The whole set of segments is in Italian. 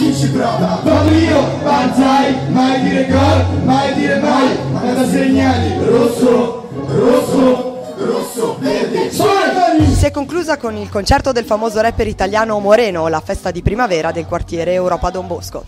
ci prova Bambino, banzai, mai dire gol, mai dire mai Manda segnali, rosso, rosso, rosso, verde! Si è conclusa con il concerto del famoso rapper italiano Moreno, la festa di primavera del quartiere Europa Don Bosco.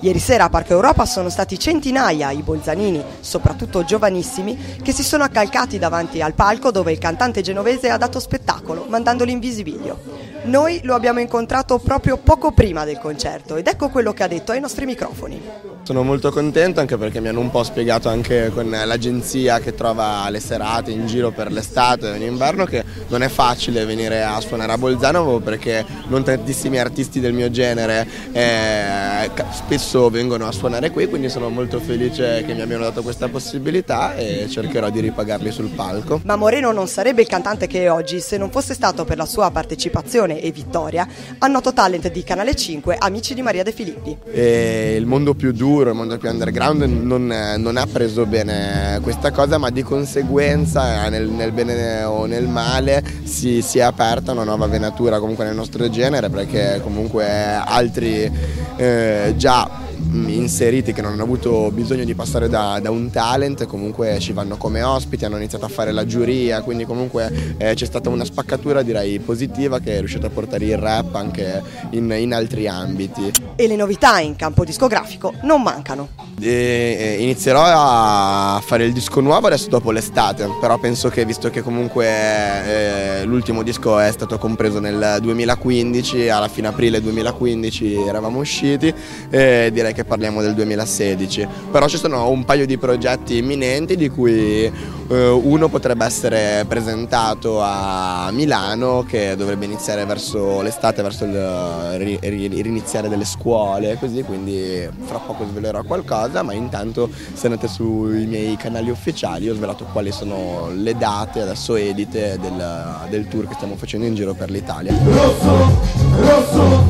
Ieri sera a Parco Europa sono stati centinaia i bolzanini, soprattutto giovanissimi, che si sono accalcati davanti al palco dove il cantante genovese ha dato spettacolo, mandandoli in visibilio. Noi lo abbiamo incontrato proprio poco prima del concerto ed ecco quello che ha detto ai nostri microfoni. Sono molto contento anche perché mi hanno un po' spiegato anche con l'agenzia che trova le serate in giro per l'estate e l'inverno che non è facile venire a suonare a Bolzano perché non tantissimi artisti del mio genere eh, spesso vengono a suonare qui, quindi sono molto felice che mi abbiano dato questa possibilità e cercherò di ripagarli sul palco. Ma Moreno non sarebbe il cantante che è oggi se non fosse stato per la sua partecipazione e vittoria a Noto Talent di Canale 5 Amici di Maria De Filippi. E il mondo più duro, il mondo più underground non, non ha preso bene questa cosa ma di conseguenza nel, nel bene o nel male si, si, è aperta una nuova venatura comunque nel nostro genere perché comunque altri eh, già inseriti che non hanno avuto bisogno di passare da, da, un talent, comunque ci vanno come ospiti, hanno iniziato a fare la giuria, quindi comunque eh, c'è stata una spaccatura direi positiva che è riuscita a portare il rap anche in, in altri ambiti. E le novità in campo discografico non mancano. E inizierò a fare il disco nuovo adesso dopo l'estate, però penso che visto che comunque eh, l'ultimo disco è stato compreso nel 2015, alla fine aprile 2015 eravamo usciti, eh, direi che parliamo del 2016, però ci sono un paio di progetti imminenti di cui eh, uno potrebbe essere presentato a Milano che dovrebbe iniziare verso l'estate, verso il riniziare delle scuole, così quindi fra poco svelerò qualcosa cosa, ma intanto se andate sui miei canali ufficiali ho svelato quali sono le date adesso edite del, del tour che stiamo facendo in giro per l'Italia. Rosso, rosso,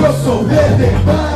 rosso, verde,